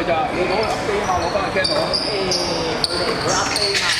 快咋？你攞 update 下我翻嚟 channel 啊！誒，佢哋唔 update 嘛～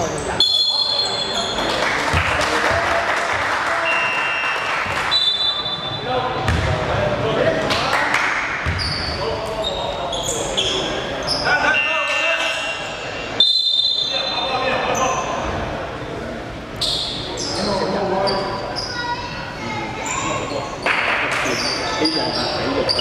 希望人希望係體育成